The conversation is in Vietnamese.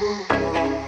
Thank you.